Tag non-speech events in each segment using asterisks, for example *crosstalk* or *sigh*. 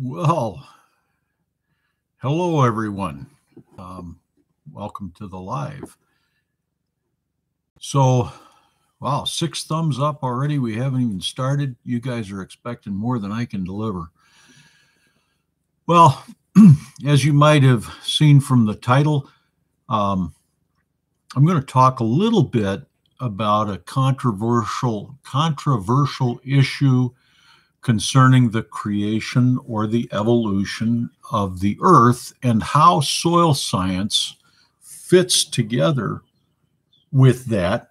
Well, hello everyone. Um, welcome to the live. So, wow, six thumbs up already. We haven't even started. You guys are expecting more than I can deliver. Well, *clears throat* as you might have seen from the title, um, I'm going to talk a little bit about a controversial controversial issue concerning the creation or the evolution of the earth and how soil science fits together with that.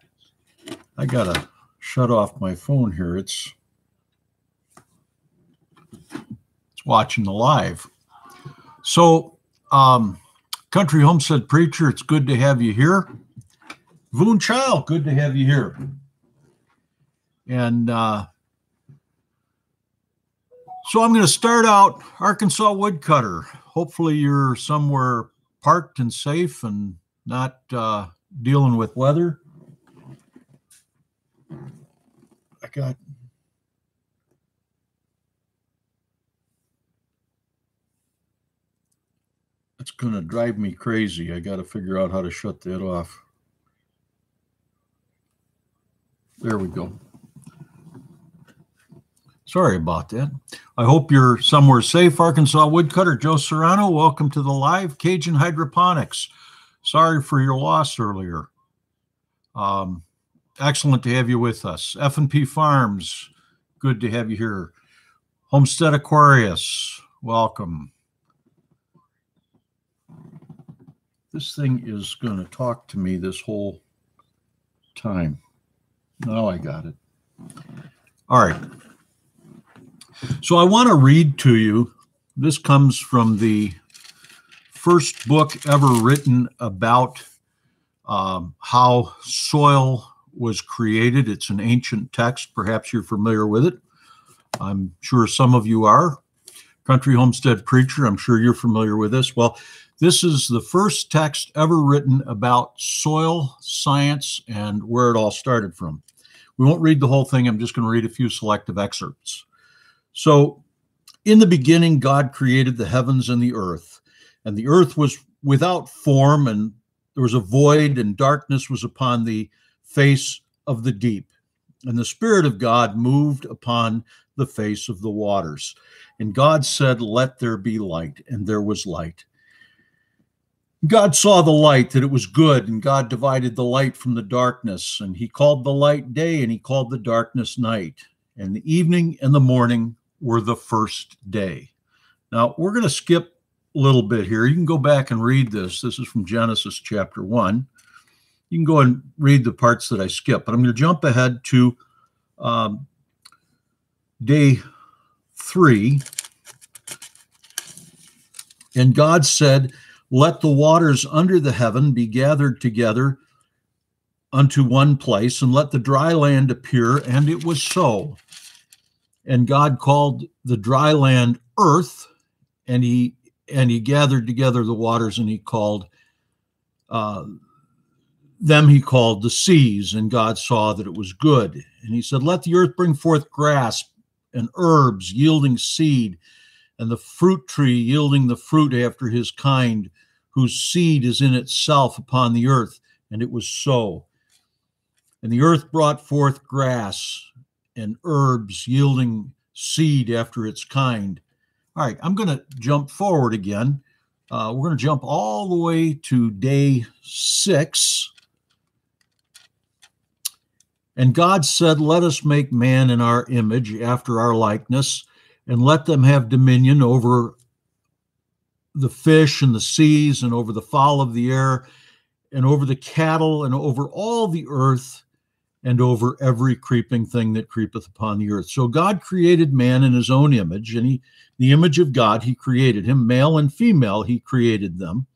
I got to shut off my phone here. It's it's watching the live. So, um, Country Homestead Preacher, it's good to have you here. Voon Child, good to have you here. And uh, so I'm going to start out Arkansas woodcutter. Hopefully, you're somewhere parked and safe and not uh, dealing with weather. I got. It's going to drive me crazy. I got to figure out how to shut that off. There we go. Sorry about that. I hope you're somewhere safe. Arkansas woodcutter Joe Serrano, welcome to the live Cajun Hydroponics. Sorry for your loss earlier. Um, excellent to have you with us. F&P Farms, good to have you here. Homestead Aquarius, welcome. This thing is going to talk to me this whole time. Now I got it. All right. So I want to read to you. This comes from the first book ever written about um, how soil was created. It's an ancient text. Perhaps you're familiar with it. I'm sure some of you are. Country Homestead Preacher, I'm sure you're familiar with this. Well, this is the first text ever written about soil science and where it all started from. We won't read the whole thing. I'm just going to read a few selective excerpts. So, in the beginning, God created the heavens and the earth, and the earth was without form, and there was a void, and darkness was upon the face of the deep. And the Spirit of God moved upon the face of the waters. And God said, Let there be light. And there was light. God saw the light, that it was good, and God divided the light from the darkness. And he called the light day, and he called the darkness night. And the evening and the morning were the first day. Now, we're going to skip a little bit here. You can go back and read this. This is from Genesis chapter 1. You can go and read the parts that I skip, but I'm going to jump ahead to um, day three. And God said, Let the waters under the heaven be gathered together unto one place, and let the dry land appear. And it was so and God called the dry land earth, and he and he gathered together the waters, and he called uh, them he called the seas, and God saw that it was good. And he said, Let the earth bring forth grass and herbs yielding seed, and the fruit tree yielding the fruit after his kind, whose seed is in itself upon the earth. And it was so. And the earth brought forth grass and herbs yielding seed after its kind. All right, I'm going to jump forward again. Uh, we're going to jump all the way to day six. And God said, Let us make man in our image, after our likeness, and let them have dominion over the fish and the seas, and over the fowl of the air, and over the cattle, and over all the earth, and over every creeping thing that creepeth upon the earth. So God created man in his own image, and he the image of God he created him, male and female he created them.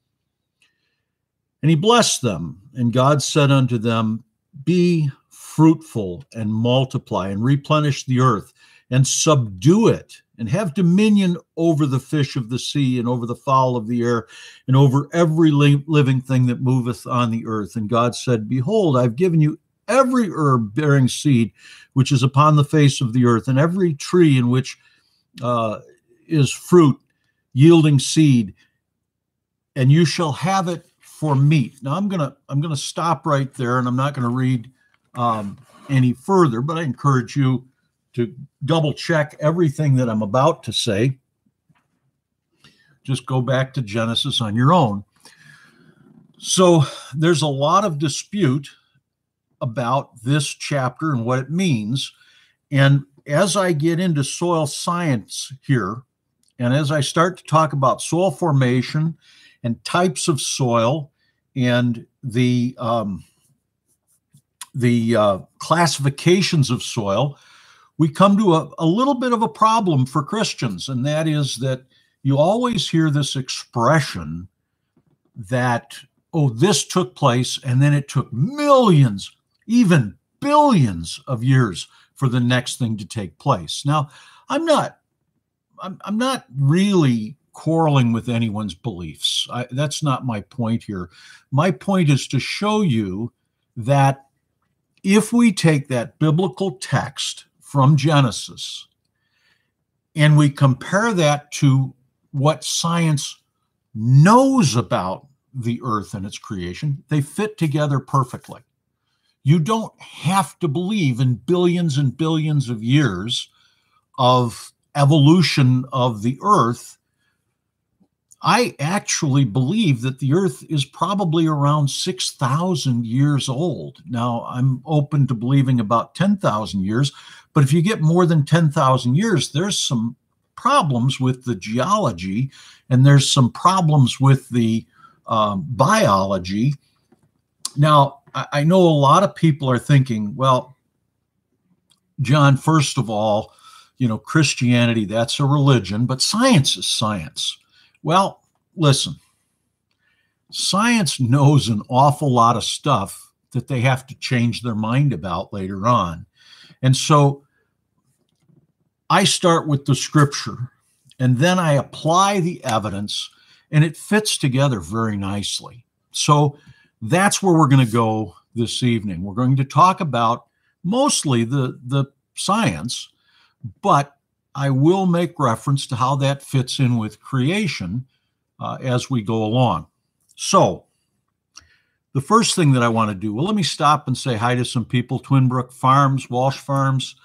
And he blessed them, and God said unto them, Be fruitful and multiply and replenish the earth and subdue it and have dominion over the fish of the sea and over the fowl of the air and over every living thing that moveth on the earth. And God said, Behold, I've given you every herb bearing seed which is upon the face of the earth, and every tree in which uh, is fruit yielding seed, and you shall have it for meat. Now I'm gonna I'm gonna stop right there, and I'm not gonna read um, any further, but I encourage you to double check everything that I'm about to say. Just go back to Genesis on your own. So there's a lot of dispute about this chapter and what it means. And as I get into soil science here, and as I start to talk about soil formation and types of soil and the um, the uh, classifications of soil, we come to a, a little bit of a problem for Christians, and that is that you always hear this expression that, oh, this took place, and then it took millions, even billions of years for the next thing to take place. Now, I'm not, I'm, I'm not really quarreling with anyone's beliefs. I, that's not my point here. My point is to show you that if we take that biblical text from Genesis and we compare that to what science knows about the earth and its creation, they fit together perfectly. You don't have to believe in billions and billions of years of evolution of the earth I actually believe that the Earth is probably around 6,000 years old. Now, I'm open to believing about 10,000 years, but if you get more than 10,000 years, there's some problems with the geology and there's some problems with the um, biology. Now, I, I know a lot of people are thinking, well, John, first of all, you know, Christianity, that's a religion, but science is science well, listen, science knows an awful lot of stuff that they have to change their mind about later on. And so I start with the scripture and then I apply the evidence and it fits together very nicely. So that's where we're going to go this evening. We're going to talk about mostly the the science, but I will make reference to how that fits in with creation uh, as we go along. So, the first thing that I want to do, well, let me stop and say hi to some people Twinbrook Farms, Walsh Farms,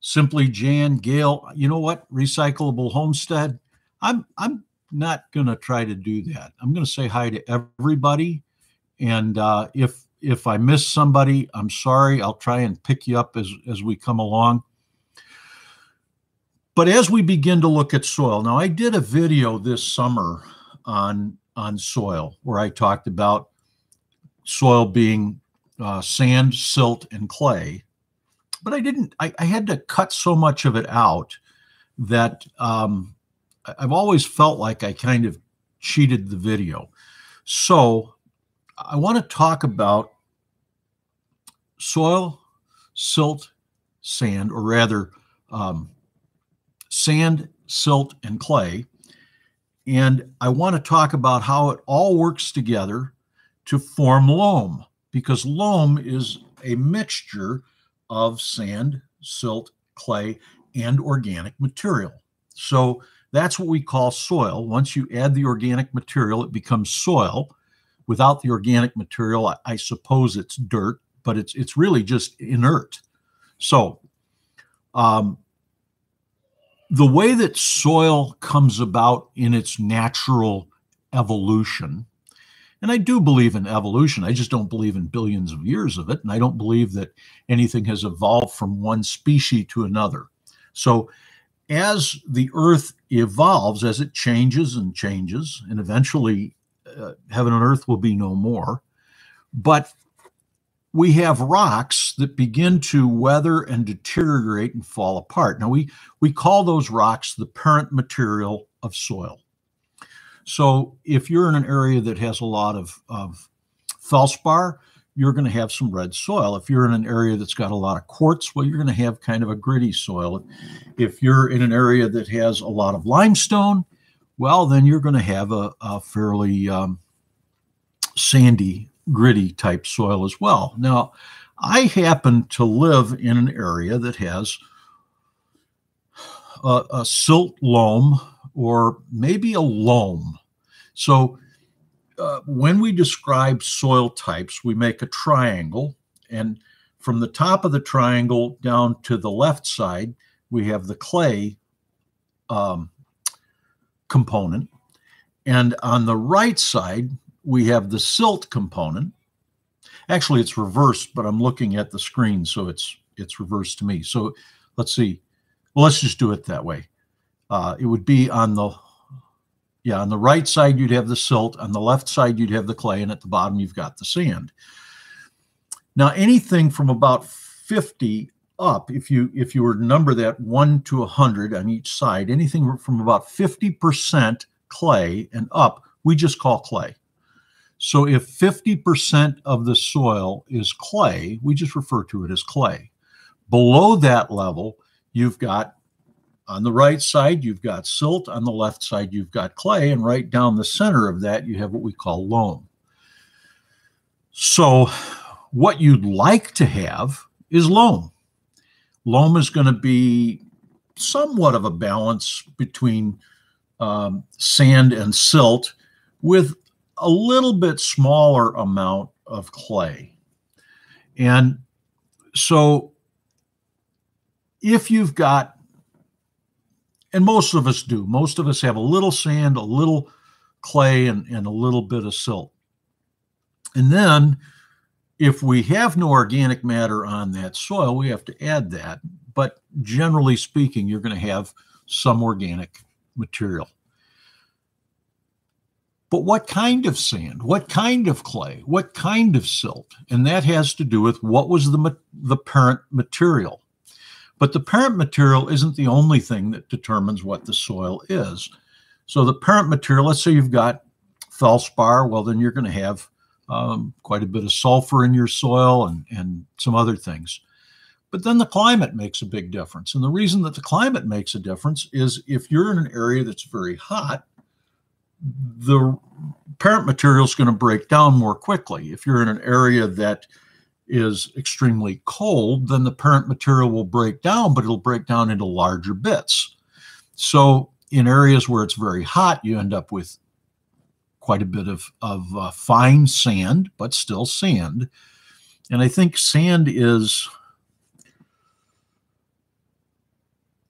Simply Jan, Gail. You know what? Recyclable Homestead. I'm, I'm not going to try to do that. I'm going to say hi to everybody. And uh, if if I miss somebody, I'm sorry. I'll try and pick you up as, as we come along. But as we begin to look at soil, now I did a video this summer on on soil where I talked about soil being uh, sand, silt, and clay. But I didn't. I, I, had to cut so much of it out that um, I've always felt like I kind of cheated the video. So I want to talk about soil, silt, sand, or rather um, sand, silt, and clay. And I want to talk about how it all works together to form loam, because loam is a mixture of sand, silt, clay, and organic material. So that's what we call soil. Once you add the organic material, it becomes soil. Without the organic material, I, I suppose it's dirt, but it's it's really just inert. So um, the way that soil comes about in its natural evolution, and I do believe in evolution, I just don't believe in billions of years of it. And I don't believe that anything has evolved from one species to another. So, as the earth evolves, as it changes and changes, and eventually uh, heaven and earth will be no more. But we have rocks that begin to weather and deteriorate and fall apart. Now, we, we call those rocks the parent material of soil. So, if you're in an area that has a lot of, of felspar, you're going to have some red soil. If you're in an area that's got a lot of quartz, well, you're going to have kind of a gritty soil. If you're in an area that has a lot of limestone, well, then you're going to have a, a fairly um, sandy gritty type soil as well. Now, I happen to live in an area that has a, a silt loam or maybe a loam. So uh, when we describe soil types, we make a triangle, and from the top of the triangle down to the left side, we have the clay um, component. And on the right side, we have the silt component. Actually, it's reversed, but I'm looking at the screen, so it's it's reversed to me. So let's see. Well, let's just do it that way. Uh, it would be on the yeah on the right side you'd have the silt, on the left side you'd have the clay, and at the bottom you've got the sand. Now, anything from about 50 up, if you if you were to number that one to a 100 on each side, anything from about 50% clay and up, we just call clay. So if 50% of the soil is clay, we just refer to it as clay. Below that level, you've got on the right side, you've got silt. On the left side, you've got clay. And right down the center of that, you have what we call loam. So what you'd like to have is loam. Loam is going to be somewhat of a balance between um, sand and silt with a little bit smaller amount of clay. And so if you've got, and most of us do, most of us have a little sand, a little clay, and, and a little bit of silt. And then if we have no organic matter on that soil, we have to add that. But generally speaking, you're going to have some organic material. But what kind of sand? What kind of clay? What kind of silt? And that has to do with what was the, the parent material. But the parent material isn't the only thing that determines what the soil is. So the parent material, let's say you've got felspar, well, then you're going to have um, quite a bit of sulfur in your soil and, and some other things. But then the climate makes a big difference. And the reason that the climate makes a difference is if you're in an area that's very hot, the parent material is going to break down more quickly. If you're in an area that is extremely cold, then the parent material will break down, but it'll break down into larger bits. So in areas where it's very hot, you end up with quite a bit of, of uh, fine sand, but still sand. And I think sand is,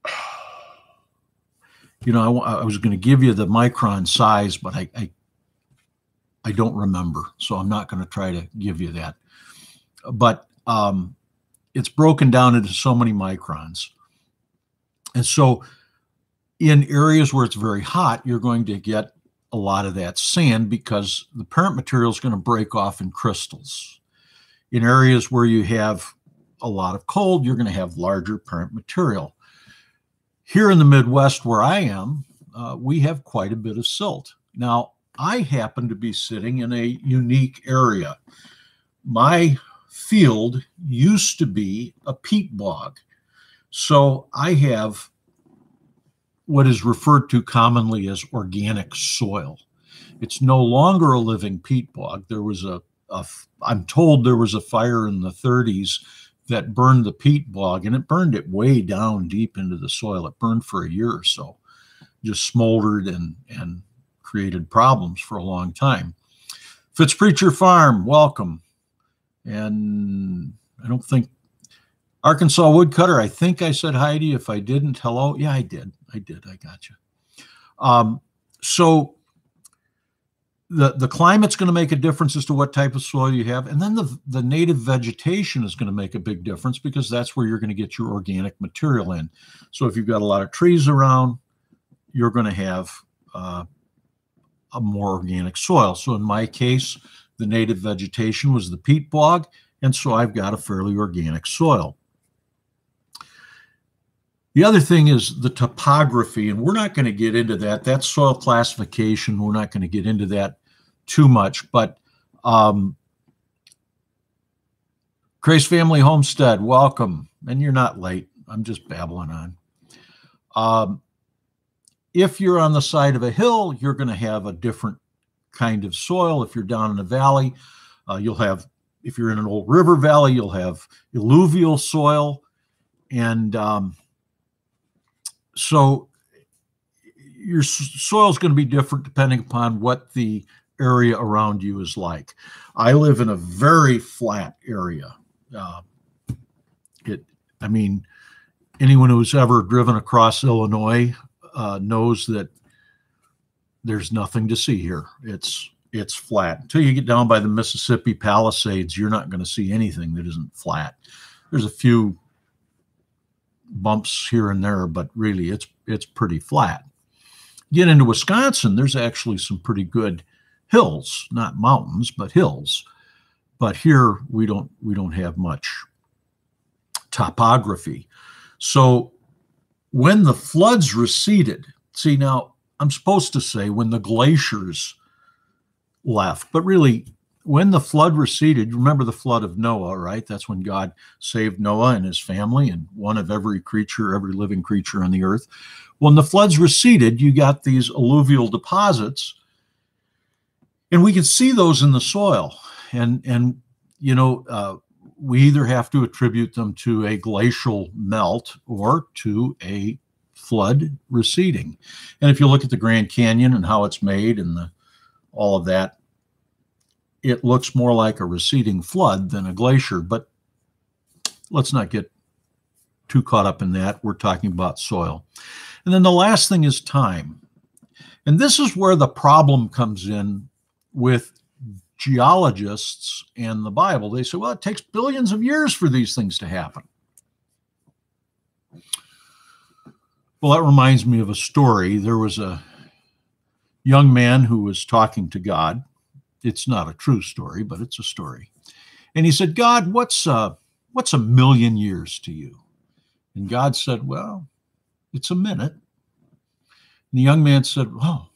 *sighs* you know, I, I was going to give you the micron size, but I, I, I don't remember. So I'm not going to try to give you that. But um, it's broken down into so many microns. And so in areas where it's very hot, you're going to get a lot of that sand because the parent material is going to break off in crystals. In areas where you have a lot of cold, you're going to have larger parent material. Here in the Midwest, where I am, uh, we have quite a bit of silt. Now, I happen to be sitting in a unique area. My field used to be a peat bog. So I have what is referred to commonly as organic soil. It's no longer a living peat bog. There was a, a I'm told there was a fire in the 30s that burned the peat bog and it burned it way down deep into the soil. It burned for a year or so, just smoldered and, and created problems for a long time. Fitzpreacher Farm, welcome. And I don't think Arkansas Woodcutter, I think I said hi to you. If I didn't, hello. Yeah, I did. I did. I got you. Um, so the the climate's going to make a difference as to what type of soil you have, and then the the native vegetation is going to make a big difference because that's where you're going to get your organic material in. So if you've got a lot of trees around, you're going to have uh, a more organic soil. So in my case, the native vegetation was the peat bog, and so I've got a fairly organic soil. The other thing is the topography, and we're not going to get into that. That's soil classification. We're not going to get into that too much. But um, Grace Family Homestead, welcome. And you're not late. I'm just babbling on. Um, if you're on the side of a hill, you're going to have a different kind of soil. If you're down in a valley, uh, you'll have, if you're in an old river valley, you'll have alluvial soil. And um, so your soil is going to be different depending upon what the area around you is like. I live in a very flat area. Uh, it, I mean, anyone who's ever driven across Illinois uh, knows that there's nothing to see here. It's it's flat until you get down by the Mississippi Palisades. You're not going to see anything that isn't flat. There's a few bumps here and there, but really it's it's pretty flat. Get into Wisconsin, there's actually some pretty good hills, not mountains, but hills. But here we don't we don't have much topography. So when the floods receded, see now I'm supposed to say when the glaciers left, but really when the flood receded, remember the flood of Noah, right? That's when God saved Noah and his family and one of every creature, every living creature on the earth. When the floods receded, you got these alluvial deposits, and we can see those in the soil. And and you know, uh, we either have to attribute them to a glacial melt or to a flood receding. And if you look at the Grand Canyon and how it's made and the all of that, it looks more like a receding flood than a glacier. But let's not get too caught up in that. We're talking about soil. And then the last thing is time. And this is where the problem comes in with geologists and the Bible. They say, well, it takes billions of years for these things to happen. Well, that reminds me of a story. There was a young man who was talking to God. It's not a true story, but it's a story. And he said, God, what's a, what's a million years to you? And God said, Well, it's a minute. And the young man said, Oh,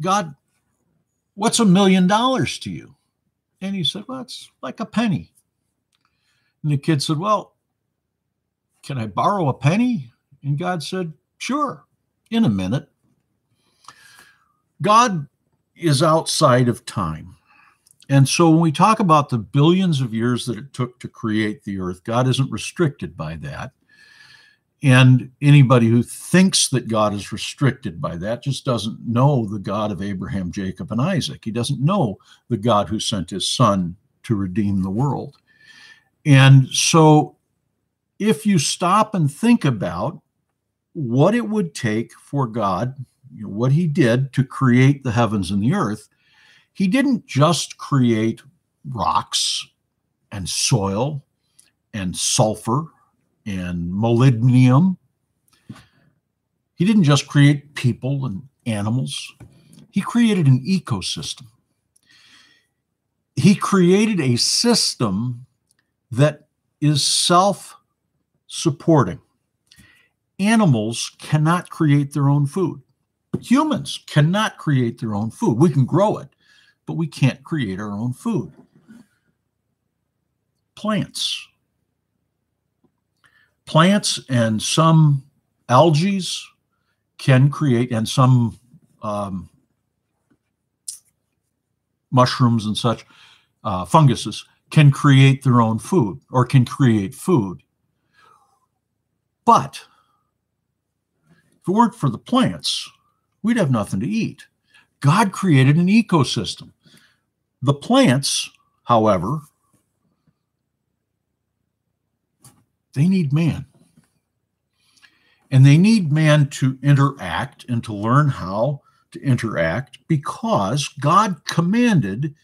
God, what's a million dollars to you? And he said, Well, it's like a penny. And the kid said, Well, can I borrow a penny? And God said, Sure, in a minute. God is outside of time. And so when we talk about the billions of years that it took to create the earth, God isn't restricted by that. And anybody who thinks that God is restricted by that just doesn't know the God of Abraham, Jacob, and Isaac. He doesn't know the God who sent his son to redeem the world. And so if you stop and think about what it would take for God, you know, what he did to create the heavens and the earth, he didn't just create rocks and soil and sulfur and molybdenum. He didn't just create people and animals, he created an ecosystem. He created a system that is self supporting. Animals cannot create their own food. Humans cannot create their own food. We can grow it, but we can't create our own food. Plants plants and some algae can create, and some um, mushrooms and such, uh, funguses, can create their own food or can create food. But if it weren't for the plants, we'd have nothing to eat. God created an ecosystem. The plants, however, They need man. And they need man to interact and to learn how to interact because God commanded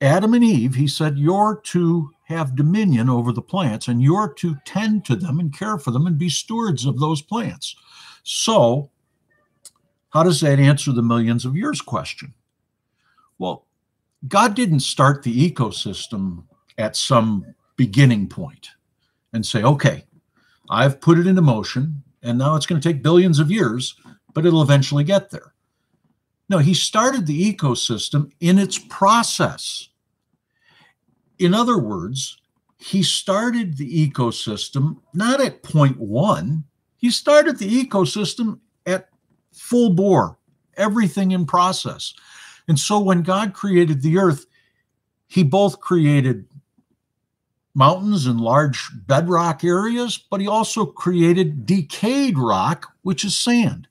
Adam and Eve, he said, You're to have dominion over the plants and you're to tend to them and care for them and be stewards of those plants. So, how does that answer the millions of years question? Well, God didn't start the ecosystem at some beginning point and say, okay, I've put it into motion, and now it's going to take billions of years, but it'll eventually get there. No, he started the ecosystem in its process. In other words, he started the ecosystem not at point one, he started the ecosystem full bore, everything in process. And so when God created the earth, he both created mountains and large bedrock areas, but he also created decayed rock, which is sand.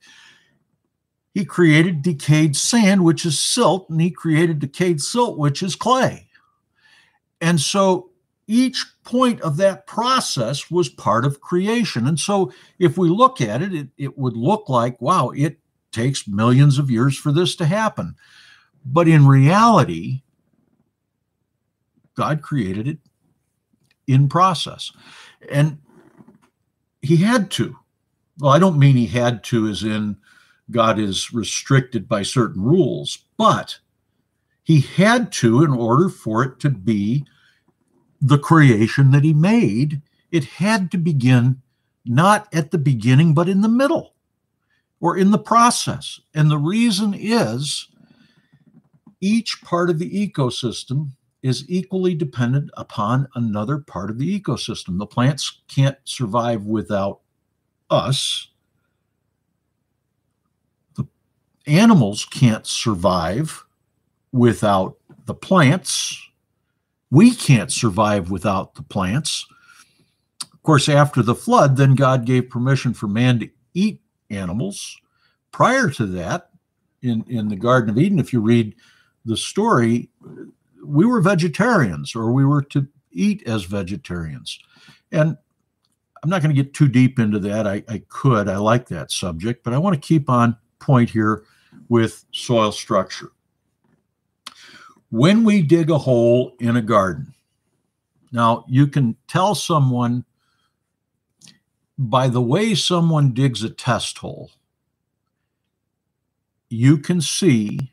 He created decayed sand, which is silt, and he created decayed silt, which is clay. And so each point of that process was part of creation. And so if we look at it, it, it would look like, wow, it takes millions of years for this to happen. But in reality, God created it in process. And he had to. Well, I don't mean he had to, as in God is restricted by certain rules, but he had to in order for it to be the creation that he made. It had to begin not at the beginning, but in the middle or in the process. And the reason is each part of the ecosystem is equally dependent upon another part of the ecosystem. The plants can't survive without us. The animals can't survive without the plants. We can't survive without the plants. Of course, after the flood, then God gave permission for man to eat animals. Prior to that, in, in the Garden of Eden, if you read the story, we were vegetarians or we were to eat as vegetarians. And I'm not going to get too deep into that. I, I could, I like that subject, but I want to keep on point here with soil structure. When we dig a hole in a garden, now you can tell someone by the way someone digs a test hole, you can see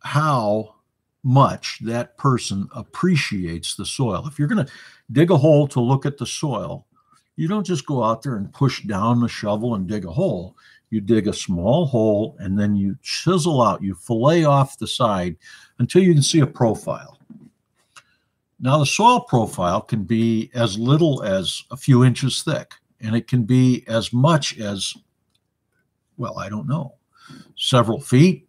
how much that person appreciates the soil. If you're going to dig a hole to look at the soil, you don't just go out there and push down the shovel and dig a hole. You dig a small hole and then you chisel out, you fillet off the side until you can see a profile. Now, the soil profile can be as little as a few inches thick, and it can be as much as, well, I don't know, several feet,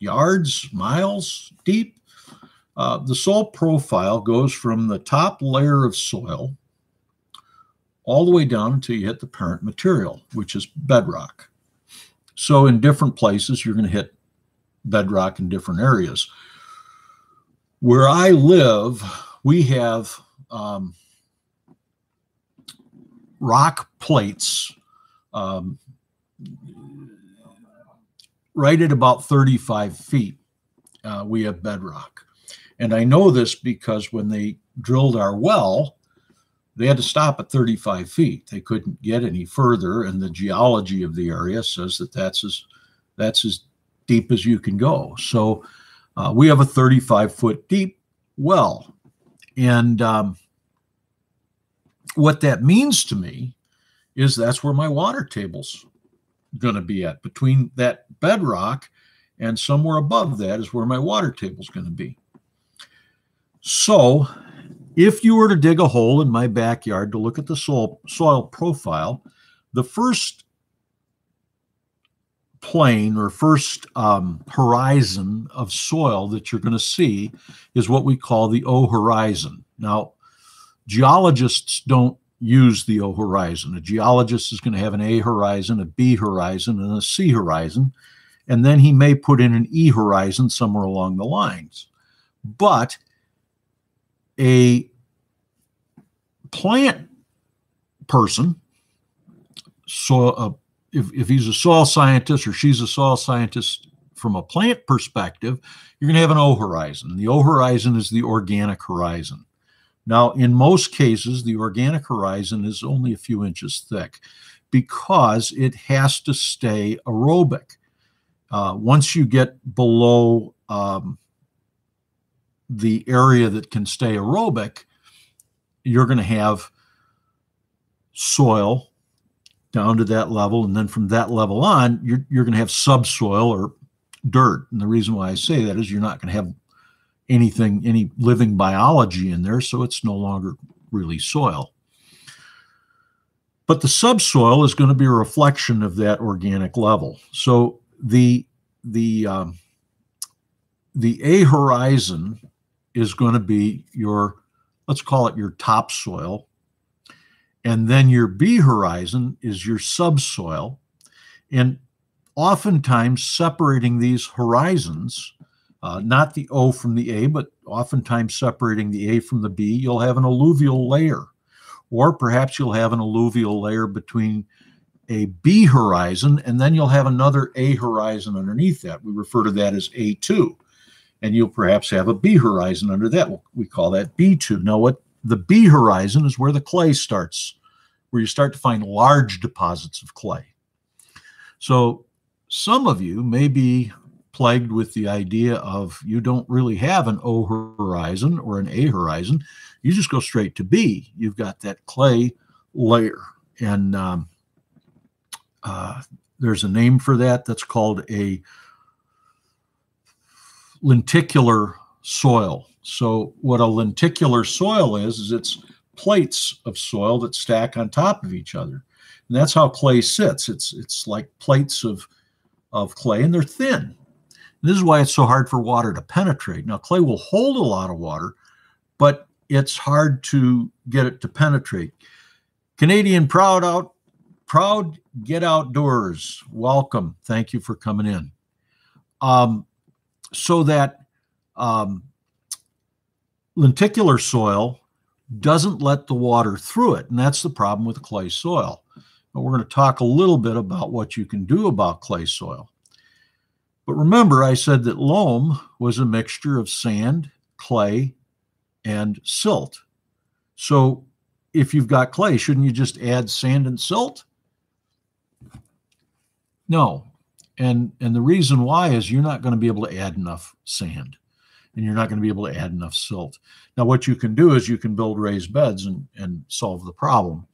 yards, miles deep. Uh, the soil profile goes from the top layer of soil all the way down until you hit the parent material, which is bedrock. So, in different places, you're going to hit bedrock in different areas. Where I live, we have um, rock plates um, right at about 35 feet, uh, we have bedrock. And I know this because when they drilled our well, they had to stop at 35 feet. They couldn't get any further, and the geology of the area says that that's as that's as deep as you can go. So uh, we have a 35 foot deep well, and um, what that means to me is that's where my water tables going to be at. Between that bedrock and somewhere above that is where my water table is going to be. So, if you were to dig a hole in my backyard to look at the soil, soil profile, the first plane or first um, horizon of soil that you're going to see is what we call the O horizon. Now, geologists don't use the O horizon. A geologist is going to have an A horizon, a B horizon, and a C horizon. And then he may put in an E horizon somewhere along the lines. But a plant person, so uh, if, if he's a soil scientist or she's a soil scientist from a plant perspective, you're going to have an O horizon. The O horizon is the organic horizon. Now, in most cases, the organic horizon is only a few inches thick because it has to stay aerobic. Uh, once you get below um, the area that can stay aerobic, you're going to have soil down to that level. And then from that level on, you're, you're going to have subsoil or dirt. And the reason why I say that is you're not going to have anything, any living biology in there, so it's no longer really soil. But the subsoil is going to be a reflection of that organic level. So the the um, the A horizon is going to be your let's call it your topsoil. And then your B horizon is your subsoil. And oftentimes separating these horizons, uh, not the O from the A, but oftentimes separating the A from the B, you'll have an alluvial layer. Or perhaps you'll have an alluvial layer between a B horizon, and then you'll have another A horizon underneath that. We refer to that as A2. And you'll perhaps have a B horizon under that. We call that B2. Now, what the B horizon is where the clay starts, where you start to find large deposits of clay. So some of you may be plagued with the idea of you don't really have an O horizon or an A horizon. You just go straight to B. You've got that clay layer. And um, uh, there's a name for that that's called a lenticular soil. So what a lenticular soil is, is it's plates of soil that stack on top of each other. And that's how clay sits. It's it's like plates of of clay and they're thin. And this is why it's so hard for water to penetrate. Now clay will hold a lot of water, but it's hard to get it to penetrate. Canadian proud out proud get outdoors. Welcome. Thank you for coming in. Um, so that um, lenticular soil doesn't let the water through it. And that's the problem with clay soil. But we're going to talk a little bit about what you can do about clay soil. But remember, I said that loam was a mixture of sand, clay, and silt. So if you've got clay, shouldn't you just add sand and silt? No. And and the reason why is you're not going to be able to add enough sand and you're not going to be able to add enough silt. Now, what you can do is you can build raised beds and, and solve the problem.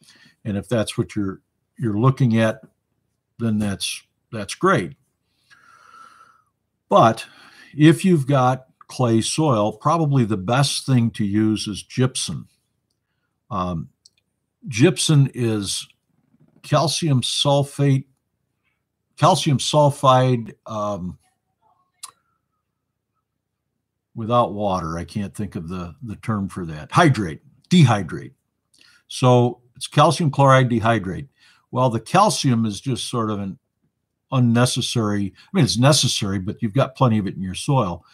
And if that's what you're you're looking at, then that's that's great. But if you've got clay soil, probably the best thing to use is gypsum. Um, gypsum is calcium sulfate, calcium sulfide um, without water. I can't think of the, the term for that. Hydrate, dehydrate. So it's calcium chloride dehydrate. Well, the calcium is just sort of an unnecessary. I mean, it's necessary, but you've got plenty of it in your soil.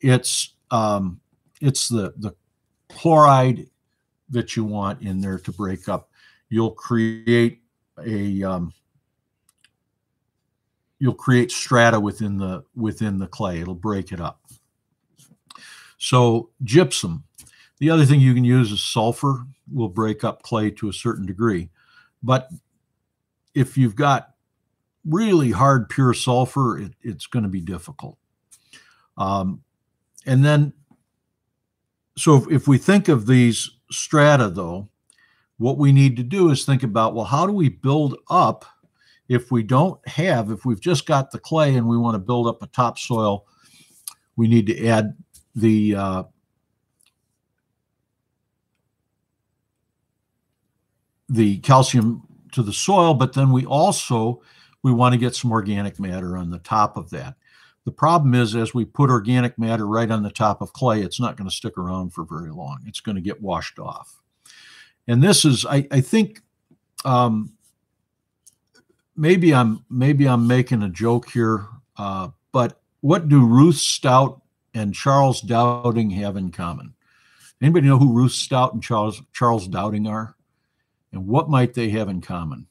It's um, it's the the chloride that you want in there to break up. You'll create a um, you'll create strata within the within the clay. It'll break it up. So gypsum. The other thing you can use is sulfur will break up clay to a certain degree. But if you've got really hard pure sulfur, it, it's going to be difficult. Um, and then, so if, if we think of these strata though, what we need to do is think about, well, how do we build up if we don't have, if we've just got the clay and we want to build up a topsoil, we need to add the uh, the calcium to the soil, but then we also we want to get some organic matter on the top of that. The problem is, as we put organic matter right on the top of clay, it's not going to stick around for very long. It's going to get washed off. And this is, I, I think, um, maybe I'm maybe I'm making a joke here, uh, but what do Ruth Stout and Charles Dowding have in common? Anybody know who Ruth Stout and Charles Charles Dowding are? And what might they have in common?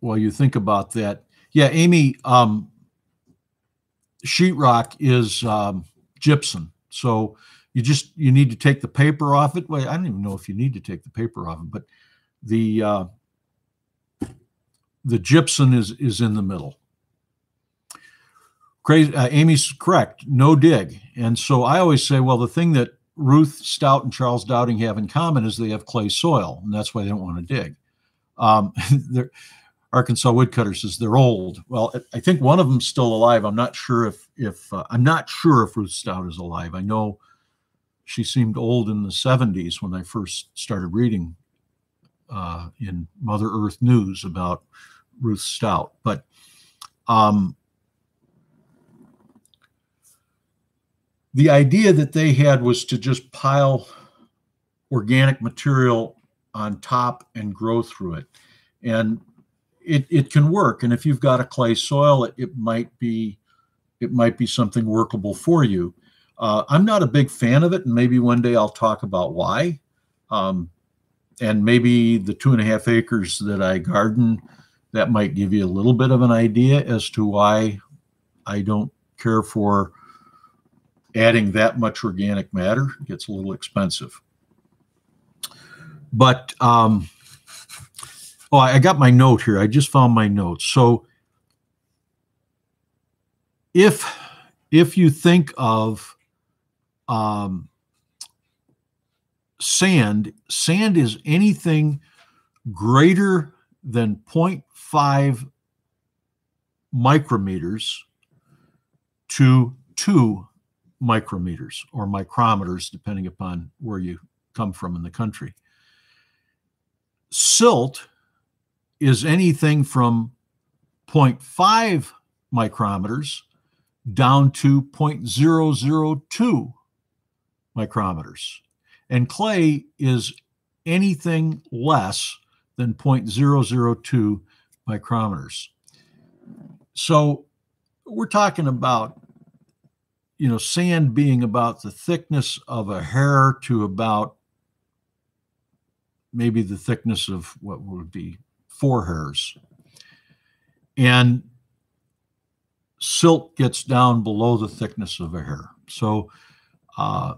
Well, you think about that. Yeah, Amy, um, sheetrock is um, gypsum. So you just you need to take the paper off it. Well, I don't even know if you need to take the paper off it, but the uh, the gypsum is is in the middle. Crazy, uh, Amy's correct. No dig, and so I always say, well, the thing that Ruth Stout and Charles Dowding have in common is they have clay soil, and that's why they don't want to dig. Um, *laughs* Arkansas woodcutter says they're old. Well, I think one of them's still alive. I'm not sure if if uh, I'm not sure if Ruth Stout is alive. I know she seemed old in the 70s when I first started reading uh, in Mother Earth News about Ruth Stout. But um, the idea that they had was to just pile organic material on top and grow through it. And it, it can work. And if you've got a clay soil, it, it might be it might be something workable for you. Uh, I'm not a big fan of it, and maybe one day I'll talk about why. Um, and maybe the two and a half acres that I garden, that might give you a little bit of an idea as to why I don't care for adding that much organic matter. It gets a little expensive. But um, oh, I got my note here. I just found my notes. So if if you think of um, sand, sand is anything greater than 0.5 micrometers to 2 micrometers or micrometers, depending upon where you come from in the country. Silt is anything from 0.5 micrometers down to 0.002 micrometers. And clay is anything less than 0.002 micrometers. So we're talking about you know sand being about the thickness of a hair to about maybe the thickness of what would be four hairs and silt gets down below the thickness of a hair so uh,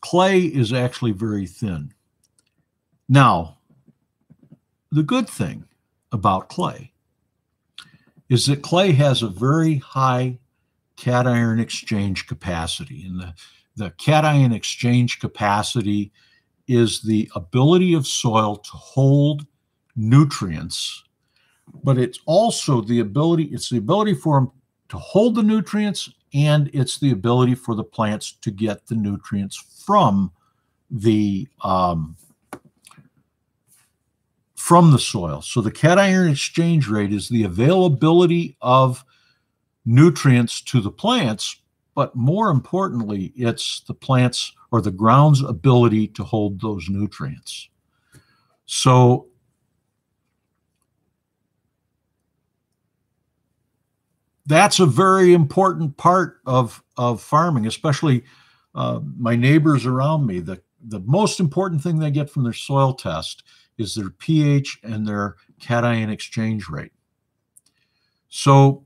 clay is actually very thin now the good thing about clay is that clay has a very high cation exchange capacity. And the, the cation exchange capacity is the ability of soil to hold nutrients, but it's also the ability, it's the ability for them to hold the nutrients and it's the ability for the plants to get the nutrients from the um, from the soil. So the cation exchange rate is the availability of nutrients to the plants, but more importantly, it's the plants or the ground's ability to hold those nutrients. So that's a very important part of, of farming, especially uh, my neighbors around me. The, the most important thing they get from their soil test is their pH and their cation exchange rate. So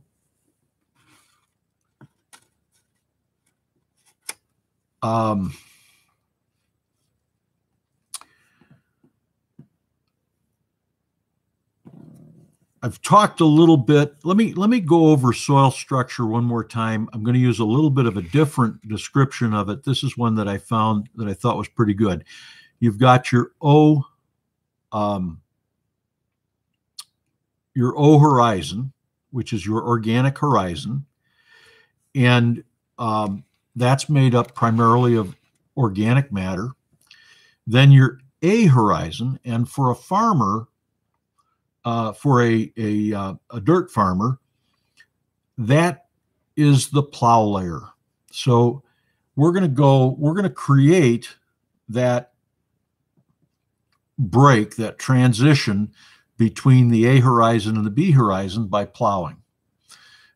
Um, I've talked a little bit. Let me let me go over soil structure one more time. I'm going to use a little bit of a different description of it. This is one that I found that I thought was pretty good. You've got your O, um, your O horizon, which is your organic horizon, and um, that's made up primarily of organic matter. Then your A horizon, and for a farmer, uh, for a, a, uh, a dirt farmer, that is the plow layer. So we're going to go, we're going to create that break, that transition between the A horizon and the B horizon by plowing.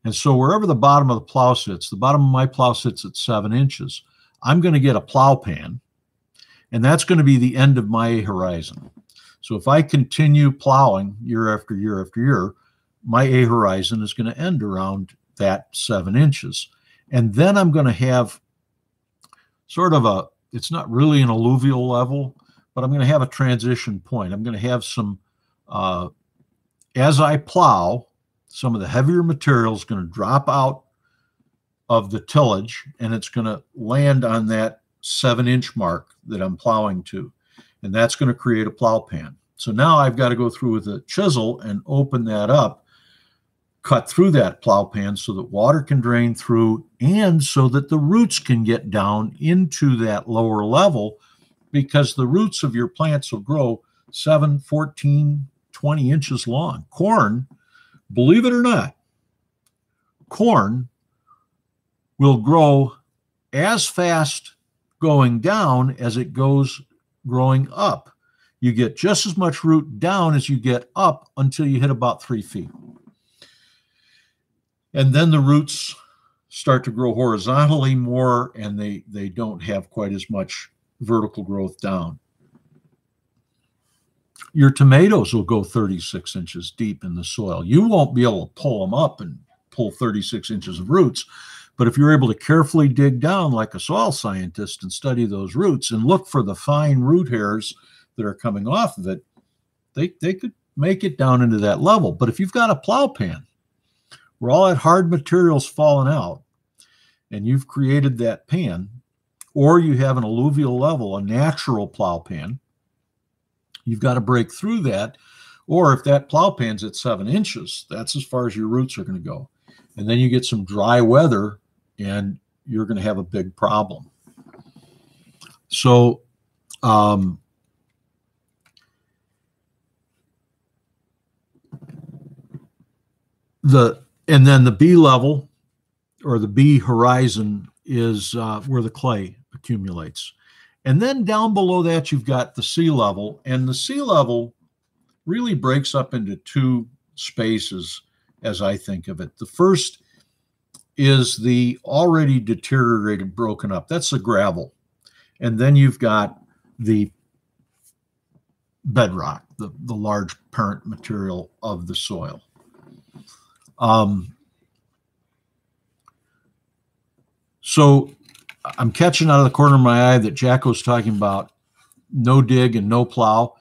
And so wherever the bottom of the plow sits, the bottom of my plow sits at seven inches, I'm going to get a plow pan, and that's going to be the end of my A horizon. So if I continue plowing year after year after year, my A horizon is going to end around that seven inches. And then I'm going to have sort of a, it's not really an alluvial level, but I'm going to have a transition point. I'm going to have some, uh, as I plow, some of the heavier material is going to drop out of the tillage and it's going to land on that seven inch mark that I'm plowing to. And that's going to create a plow pan. So now I've got to go through with a chisel and open that up, cut through that plow pan so that water can drain through and so that the roots can get down into that lower level because the roots of your plants will grow 7, 14, 20 inches long. Corn believe it or not, corn will grow as fast going down as it goes growing up. You get just as much root down as you get up until you hit about three feet. And then the roots start to grow horizontally more and they, they don't have quite as much vertical growth down. Your tomatoes will go 36 inches deep in the soil. You won't be able to pull them up and pull 36 inches of roots, but if you're able to carefully dig down like a soil scientist and study those roots and look for the fine root hairs that are coming off of it, they, they could make it down into that level. But if you've got a plow pan where all that hard material's fallen out and you've created that pan, or you have an alluvial level, a natural plow pan, you've got to break through that. Or if that plow pan's at seven inches, that's as far as your roots are going to go. And then you get some dry weather and you're going to have a big problem. So, um, the and then the B level or the B horizon is uh, where the clay accumulates. And then down below that, you've got the C level, and the C level really breaks up into two spaces as I think of it. The first is the already deteriorated, broken up. That's the gravel. And then you've got the bedrock, the, the large parent material of the soil. Um, so I'm catching out of the corner of my eye that Jacko's talking about no dig and no plow.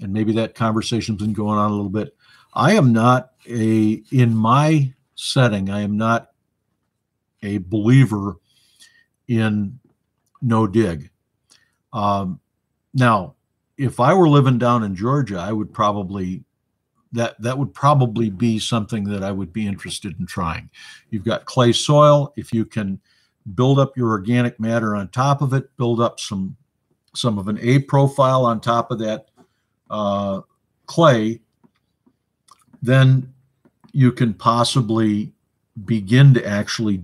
And maybe that conversation's been going on a little bit. I am not a, in my setting, I am not a believer in no dig. Um, now, if I were living down in Georgia, I would probably that that would probably be something that I would be interested in trying. You've got clay soil. If you can build up your organic matter on top of it, build up some some of an A profile on top of that uh, clay, then you can possibly begin to actually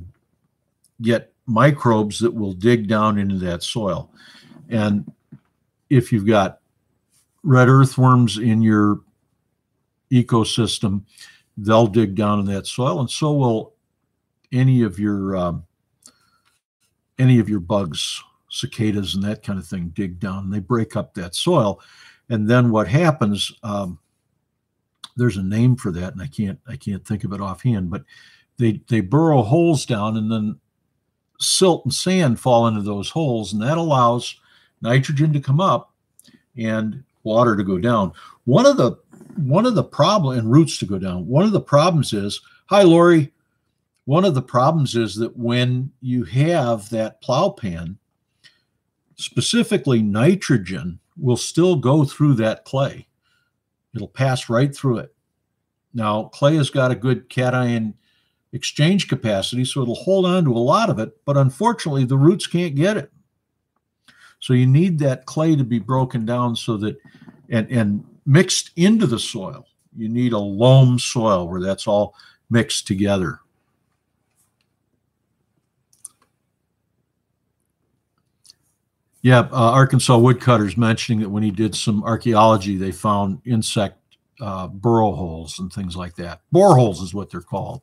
get microbes that will dig down into that soil. And if you've got red earthworms in your ecosystem, they'll dig down in that soil, and so will any of your um, any of your bugs, cicadas, and that kind of thing dig down. And they break up that soil, and then what happens? Um, there's a name for that, and I can't I can't think of it offhand, but they they burrow holes down, and then silt and sand fall into those holes, and that allows nitrogen to come up and water to go down. One of the one of the problem and roots to go down. One of the problems is, hi Lori. One of the problems is that when you have that plow pan, specifically nitrogen will still go through that clay. It'll pass right through it. Now, clay has got a good cation exchange capacity, so it'll hold on to a lot of it, but unfortunately, the roots can't get it. So you need that clay to be broken down so that and and mixed into the soil. You need a loam soil where that's all mixed together. Yeah, uh, Arkansas woodcutters mentioning that when he did some archaeology, they found insect uh, burrow holes and things like that. Boreholes is what they're called.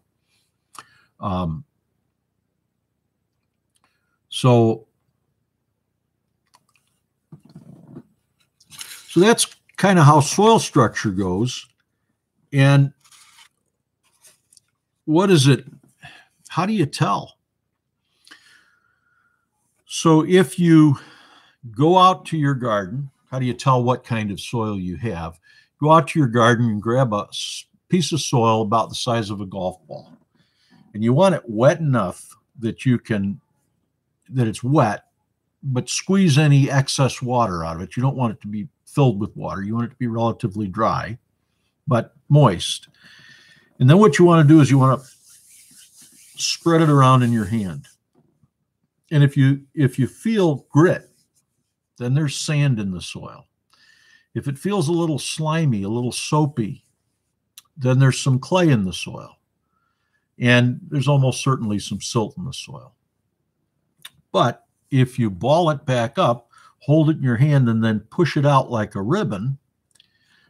Um, so, so that's kind of how soil structure goes. And what is it? How do you tell? So if you go out to your garden, how do you tell what kind of soil you have? Go out to your garden and grab a piece of soil about the size of a golf ball and you want it wet enough that you can that it's wet but squeeze any excess water out of it. You don't want it to be filled with water. You want it to be relatively dry but moist. And then what you want to do is you want to spread it around in your hand. And if you if you feel grit then there's sand in the soil. If it feels a little slimy a little soapy then there's some clay in the soil and there's almost certainly some silt in the soil. But if you ball it back up, hold it in your hand, and then push it out like a ribbon,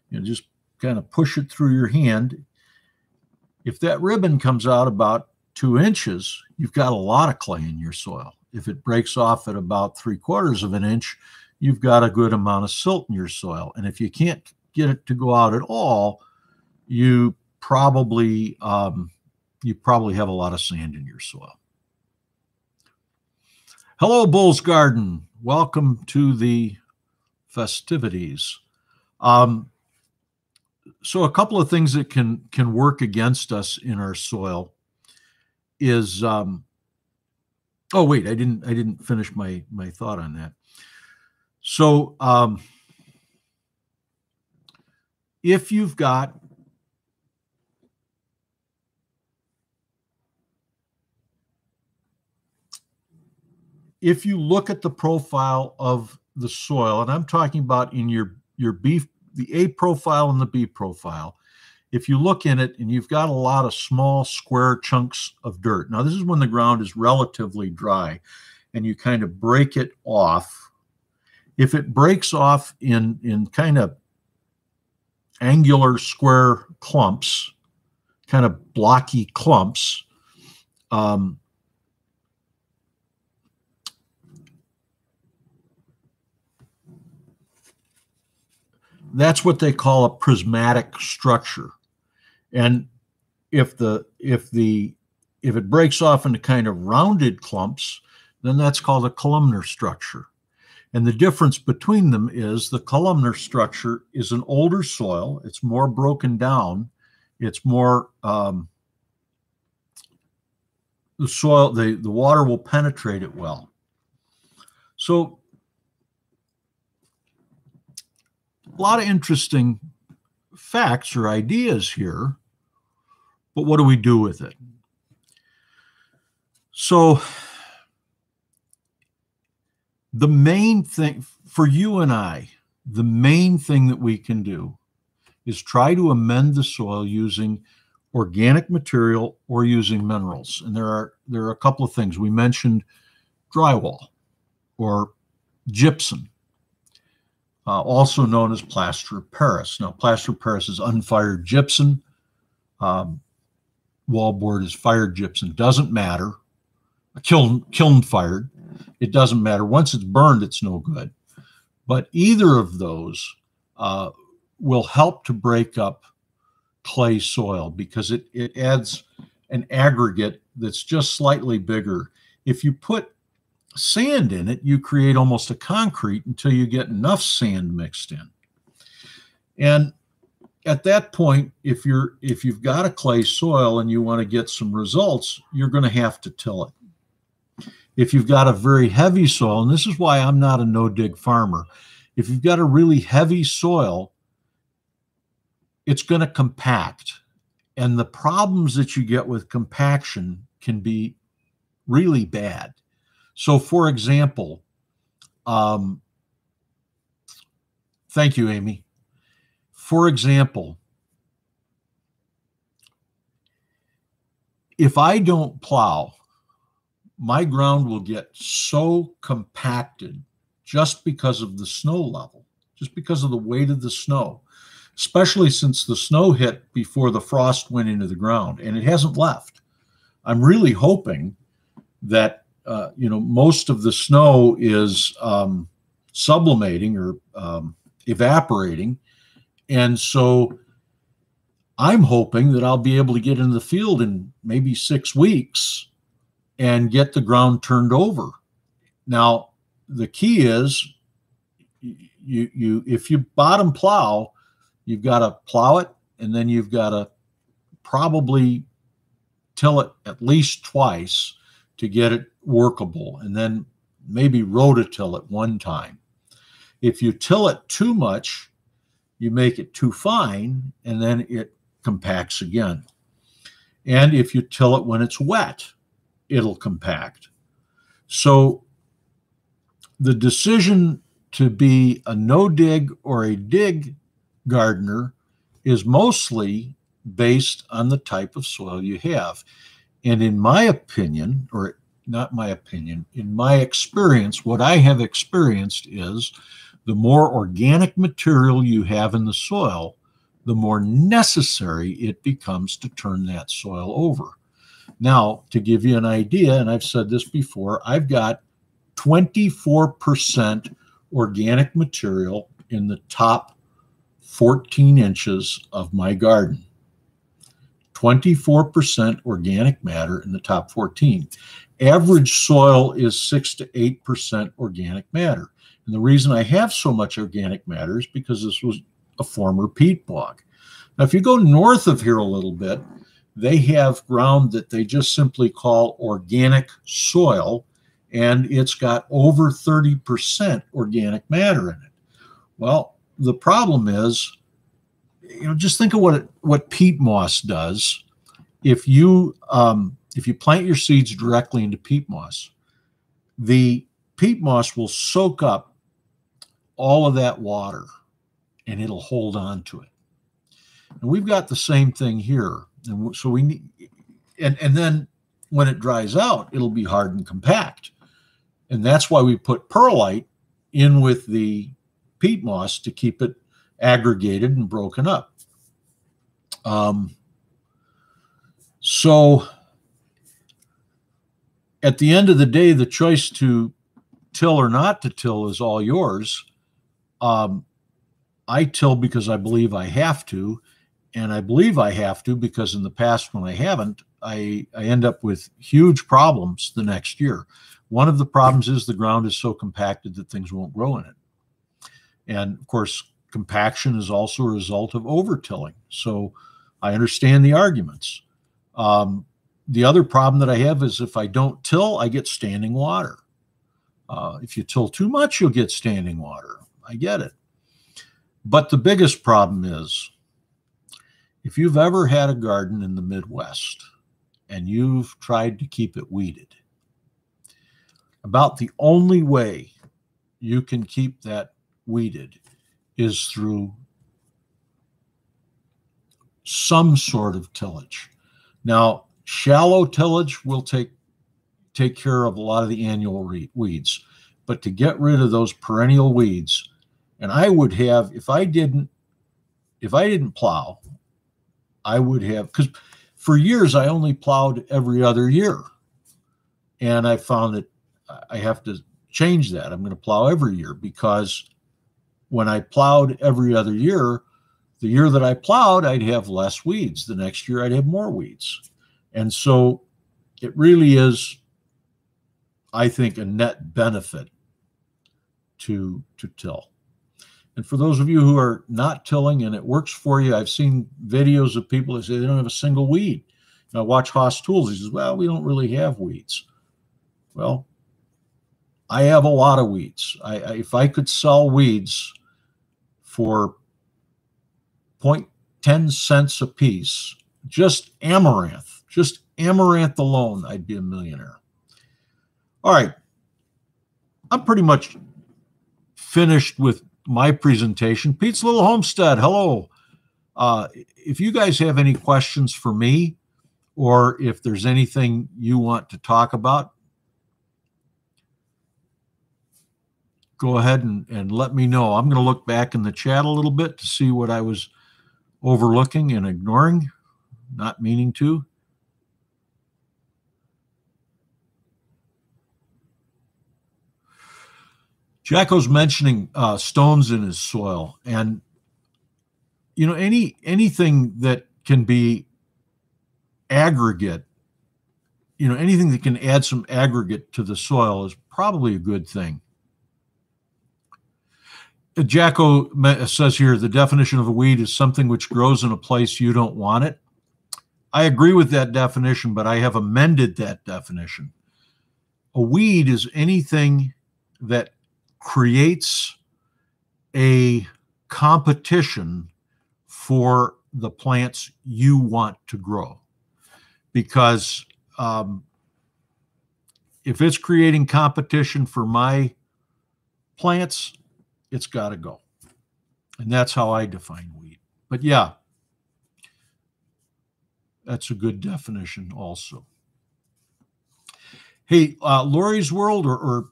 you know, just kind of push it through your hand. If that ribbon comes out about two inches, you've got a lot of clay in your soil. If it breaks off at about three quarters of an inch, you've got a good amount of silt in your soil. And if you can't get it to go out at all, you probably um, you probably have a lot of sand in your soil. Hello, Bulls Garden. Welcome to the festivities. Um, so, a couple of things that can can work against us in our soil is. Um, oh wait, I didn't I didn't finish my my thought on that. So, um, if you've got if you look at the profile of the soil, and I'm talking about in your your B, the A profile and the B profile, if you look in it and you've got a lot of small square chunks of dirt. Now, this is when the ground is relatively dry, and you kind of break it off. If it breaks off in in kind of angular square clumps, kind of blocky clumps, um, that's what they call a prismatic structure. And if the if the if it breaks off into kind of rounded clumps, then that's called a columnar structure. And the difference between them is the columnar structure is an older soil, it's more broken down, it's more um, the soil, the, the water will penetrate it well. So a lot of interesting facts or ideas here, but what do we do with it? So, the main thing for you and I, the main thing that we can do is try to amend the soil using organic material or using minerals. And there are there are a couple of things. We mentioned drywall or gypsum uh, also known as plaster of Paris. Now, plaster of Paris is unfired gypsum. Um, wallboard is fired gypsum. Doesn't matter. Kiln, kiln fired. It doesn't matter. Once it's burned, it's no good. But either of those uh, will help to break up clay soil because it, it adds an aggregate that's just slightly bigger. If you put sand in it, you create almost a concrete until you get enough sand mixed in. And at that point, if you're if you've got a clay soil and you want to get some results, you're going to have to till it. If you've got a very heavy soil, and this is why I'm not a no-dig farmer, if you've got a really heavy soil, it's going to compact. And the problems that you get with compaction can be really bad. So, for example, um, thank you, Amy. For example, if I don't plow, my ground will get so compacted just because of the snow level, just because of the weight of the snow, especially since the snow hit before the frost went into the ground and it hasn't left. I'm really hoping that uh, you know, most of the snow is um, sublimating or um, evaporating. And so I'm hoping that I'll be able to get in the field in maybe six weeks and get the ground turned over. Now, the key is you you if you bottom plow, you've got to plow it and then you've got to probably till it at least twice to get it workable and then maybe rototill it one time. If you till it too much, you make it too fine and then it compacts again. And if you till it when it's wet, it'll compact. So the decision to be a no dig or a dig gardener is mostly based on the type of soil you have. And in my opinion, or not my opinion, in my experience, what I have experienced is the more organic material you have in the soil, the more necessary it becomes to turn that soil over. Now, to give you an idea, and I've said this before, I've got 24% organic material in the top 14 inches of my garden. 24% organic matter in the top 14. Average soil is 6 to 8% organic matter. And the reason I have so much organic matter is because this was a former peat bog. Now, if you go north of here a little bit, they have ground that they just simply call organic soil, and it's got over 30% organic matter in it. Well, the problem is, you know, just think of what what peat moss does. If you um, if you plant your seeds directly into peat moss, the peat moss will soak up all of that water and it'll hold on to it. And we've got the same thing here. And so we need, and, and then when it dries out, it'll be hard and compact. And that's why we put perlite in with the peat moss to keep it aggregated and broken up. Um, so at the end of the day, the choice to till or not to till is all yours. Um, I till because I believe I have to, and I believe I have to because in the past when I haven't, I, I end up with huge problems the next year. One of the problems is the ground is so compacted that things won't grow in it. And of course, compaction is also a result of overtilling. So I understand the arguments. Um, the other problem that I have is if I don't till, I get standing water. Uh, if you till too much, you'll get standing water. I get it. But the biggest problem is if you've ever had a garden in the Midwest and you've tried to keep it weeded, about the only way you can keep that weeded is through some sort of tillage. Now, shallow tillage will take take care of a lot of the annual weeds, but to get rid of those perennial weeds, and I would have if I didn't if I didn't plow, I would have because for years I only plowed every other year, and I found that I have to change that. I'm going to plow every year because when I plowed every other year, the year that I plowed, I'd have less weeds. The next year, I'd have more weeds. And so it really is, I think, a net benefit to, to till. And for those of you who are not tilling and it works for you, I've seen videos of people that say they don't have a single weed. And I watch Hoss Tools. He says, Well, we don't really have weeds. Well, I have a lot of weeds. I, I, if I could sell weeds for 0.10 cents a piece, just amaranth, just amaranth alone, I'd be a millionaire. All right. I'm pretty much finished with my presentation. Pete's Little Homestead, hello. Uh, if you guys have any questions for me, or if there's anything you want to talk about, go ahead and, and let me know. I'm going to look back in the chat a little bit to see what I was overlooking and ignoring, not meaning to. Jacko's mentioning uh, stones in his soil, and you know any anything that can be aggregate, you know anything that can add some aggregate to the soil is probably a good thing. Jacko says here the definition of a weed is something which grows in a place you don't want it. I agree with that definition, but I have amended that definition. A weed is anything that creates a competition for the plants you want to grow. Because um, if it's creating competition for my plants, it's got to go. And that's how I define weed. But yeah, that's a good definition also. Hey, uh, Lori's World or, or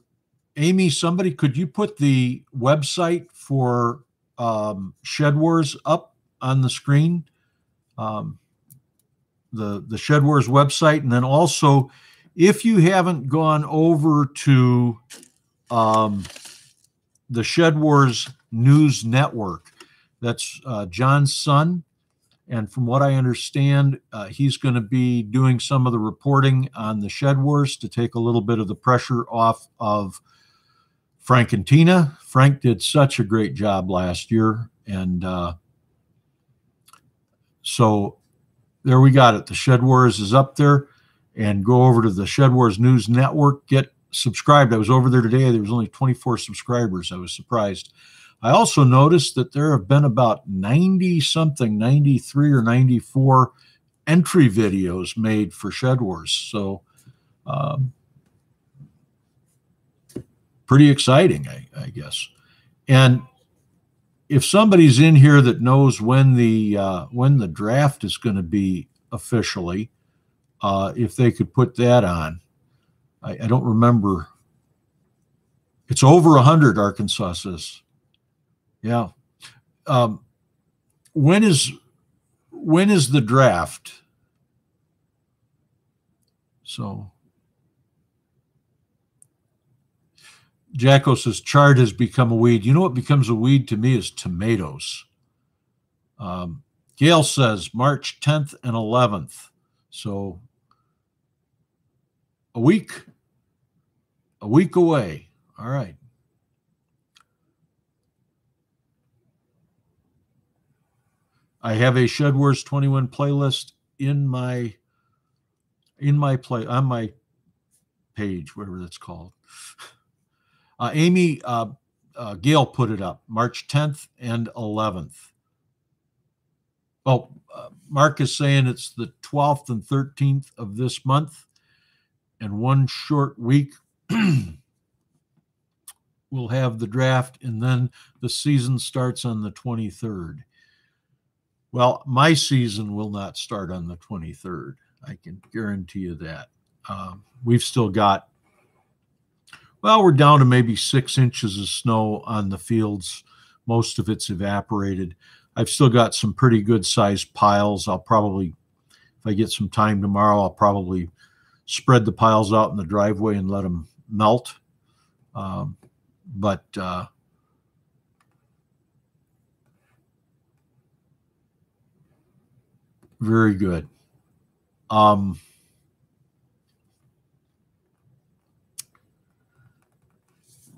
Amy, somebody, could you put the website for um, Shed Wars up on the screen? Um, the the Shed Wars website, and then also, if you haven't gone over to um, the Shed Wars News Network, that's uh, John's son, and from what I understand, uh, he's going to be doing some of the reporting on the Shed Wars to take a little bit of the pressure off of Frank and Tina. Frank did such a great job last year, and uh, so there we got it. The Shed Wars is up there, and go over to the Shed Wars News Network. Get subscribed. I was over there today. There was only 24 subscribers. I was surprised. I also noticed that there have been about 90 something, 93 or 94 entry videos made for Shed Wars. So, um, pretty exciting, I, I, guess. And if somebody's in here that knows when the uh, when the draft is going to be officially, uh, if they could put that on, I, I don't remember. It's over a hundred. Arkansas says. Yeah. Um, when is when is the draft? So Jacko says chard has become a weed. You know what becomes a weed to me is tomatoes. Um, Gail says March 10th and 11th. So a week, a week away. All right. I have a Shed Wars 21 playlist in my in my play on my page, whatever that's called. *laughs* Uh, Amy uh, uh, Gail put it up March 10th and 11th. Well, uh, Mark is saying it's the 12th and 13th of this month, and one short week *clears throat* we'll have the draft, and then the season starts on the 23rd. Well, my season will not start on the 23rd. I can guarantee you that. Um, we've still got, well, we're down to maybe six inches of snow on the fields. Most of it's evaporated. I've still got some pretty good sized piles. I'll probably, if I get some time tomorrow, I'll probably spread the piles out in the driveway and let them melt. Um, but uh, Very good. Um,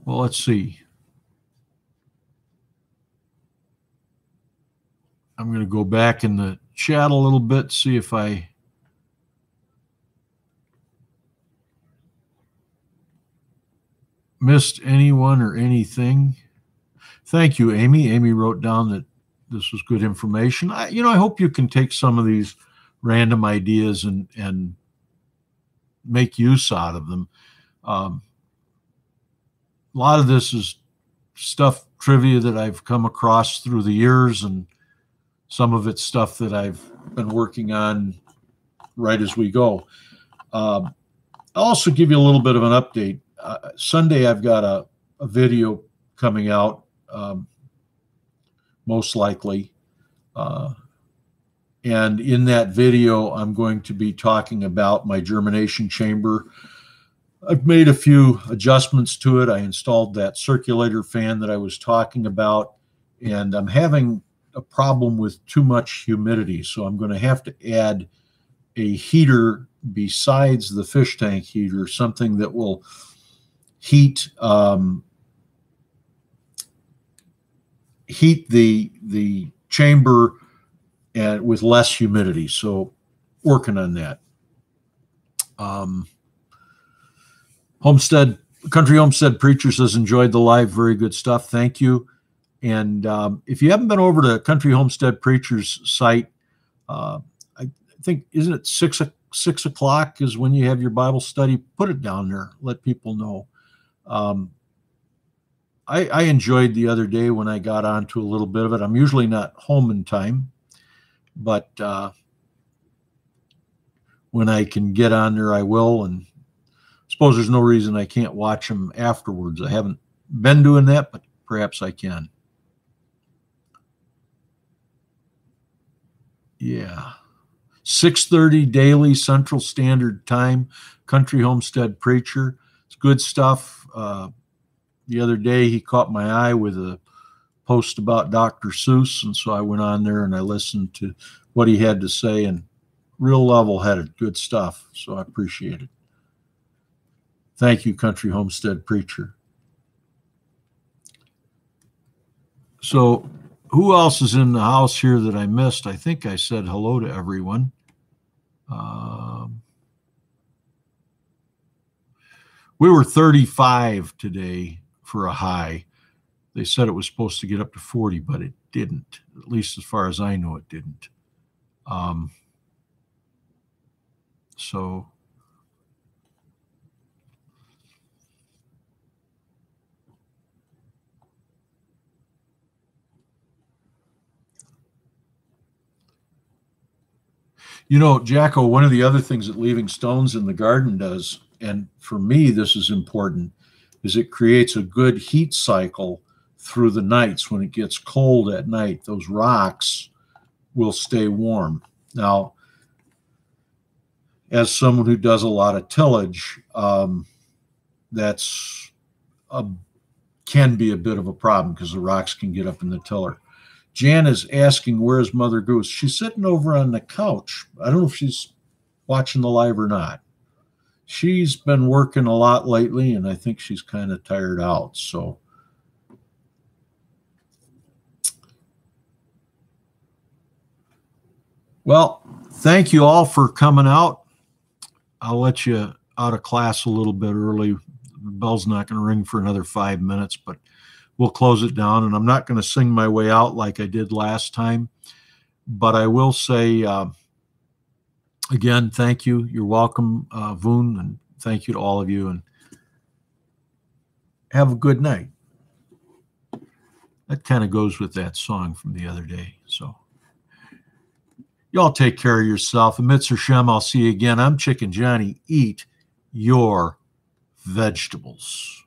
well, let's see. I'm going to go back in the chat a little bit, see if I missed anyone or anything. Thank you, Amy. Amy wrote down that this was good information. I, you know, I hope you can take some of these random ideas and and make use out of them. Um, a lot of this is stuff trivia that I've come across through the years, and some of it's stuff that I've been working on right as we go. Um, I'll also give you a little bit of an update. Uh, Sunday, I've got a, a video coming out. Um, most likely. Uh, and in that video, I'm going to be talking about my germination chamber. I've made a few adjustments to it. I installed that circulator fan that I was talking about, and I'm having a problem with too much humidity. So I'm going to have to add a heater besides the fish tank heater, something that will heat um, heat the the chamber and with less humidity. So working on that. Um, Homestead Country Homestead preachers says enjoyed the live, very good stuff. Thank you. And um, if you haven't been over to Country Homestead Preacher's site, uh, I think isn't it six six o'clock is when you have your Bible study? Put it down there. Let people know. Um, I, I enjoyed the other day when I got onto a little bit of it. I'm usually not home in time, but uh, when I can get on there, I will. And suppose there's no reason I can't watch them afterwards. I haven't been doing that, but perhaps I can. Yeah. 6:30 daily Central Standard Time, Country Homestead Preacher. It's good stuff. Uh, the other day he caught my eye with a post about Dr. Seuss, and so I went on there and I listened to what he had to say, and real level-headed, good stuff. So I appreciate it. Thank you, Country Homestead Preacher. So, who else is in the house here that I missed? I think I said hello to everyone. Um, we were 35 today for a high. They said it was supposed to get up to 40, but it didn't. At least as far as I know, it didn't. Um, so You know, Jacko, one of the other things that leaving stones in the garden does, and for me, this is important, is it creates a good heat cycle through the nights. When it gets cold at night, those rocks will stay warm. Now, as someone who does a lot of tillage, um, that's a, can be a bit of a problem because the rocks can get up in the tiller. Jan is asking, Where's Mother Goose? She's sitting over on the couch. I don't know if she's watching the live or not. She's been working a lot lately, and I think she's kind of tired out. So, well, thank you all for coming out. I'll let you out of class a little bit early. The bell's not going to ring for another five minutes, but we'll close it down. And I'm not going to sing my way out like I did last time, but I will say uh, again, thank you. You're welcome, uh, Voon, and thank you to all of you. And have a good night. That kind of goes with that song from the other day. So y'all take care of yourself. And Mitzer Shem, I'll see you again. I'm Chicken Johnny. Eat your vegetables.